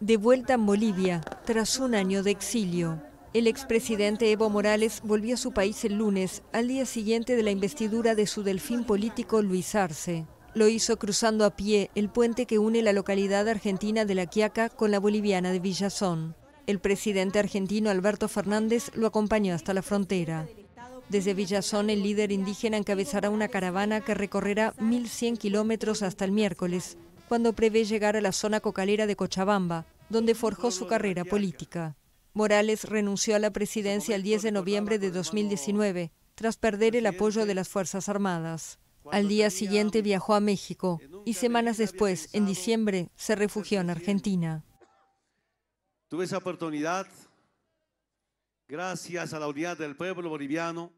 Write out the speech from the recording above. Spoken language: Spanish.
De vuelta en Bolivia, tras un año de exilio. El expresidente Evo Morales volvió a su país el lunes, al día siguiente de la investidura de su delfín político Luis Arce. Lo hizo cruzando a pie el puente que une la localidad argentina de La Quiaca con la boliviana de Villazón. El presidente argentino Alberto Fernández lo acompañó hasta la frontera. Desde Villazón, el líder indígena encabezará una caravana que recorrerá 1.100 kilómetros hasta el miércoles, cuando prevé llegar a la zona cocalera de Cochabamba, donde forjó su carrera política. Morales renunció a la presidencia el 10 de noviembre de 2019, tras perder el apoyo de las Fuerzas Armadas. Al día siguiente viajó a México y semanas después, en diciembre, se refugió en Argentina. Tuve esa oportunidad, gracias a la unidad del pueblo boliviano,